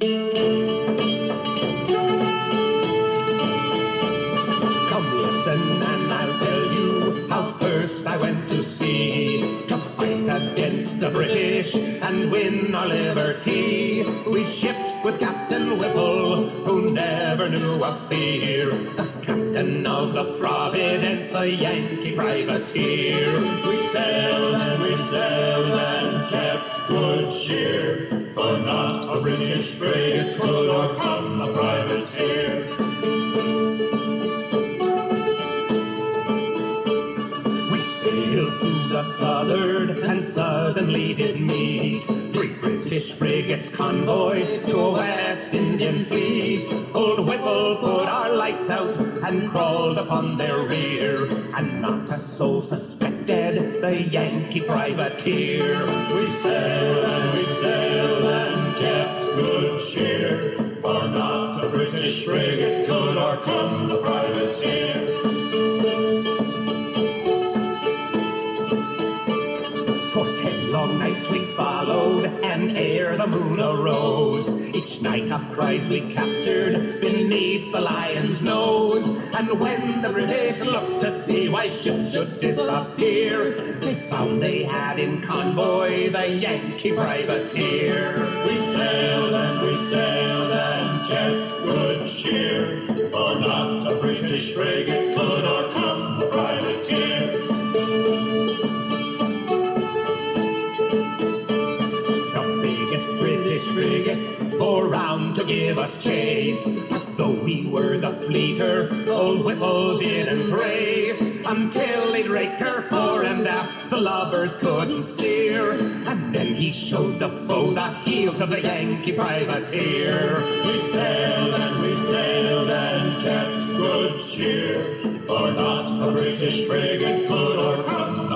Come listen and I'll tell you how first I went to sea to fight against the British and win our liberty. We shipped with Captain Whipple, who never knew a fear. The captain of the Providence, the Yankee privateer. We sailed and we sailed and kept good cheer, for not a British frigate could o'ercome a privateer. We sailed to the southern and suddenly did meet three British frigates convoy to a West Indian fleet. Old Whipple put our lights out and crawled upon their rear, and not a soul suspected the Yankee privateer. We sailed and we sailed and kept good cheer, for not a British frigate could o'ercome the privateer. For ten long nights we followed, and ere the moon arose, up cries we captured beneath the lion's nose. And when the British looked to see why ships should disappear, they found they had in convoy the Yankee privateer. We sailed and we sailed and kept good cheer, for not a British frigate could round to give us chase. Though we were the fleeter, old Whipple didn't race until he'd raked her fore and aft. The lubbers couldn't steer, and then he showed the foe the heels of the Yankee privateer. We sailed and we sailed and kept good cheer, for not a British frigate could o'ercome.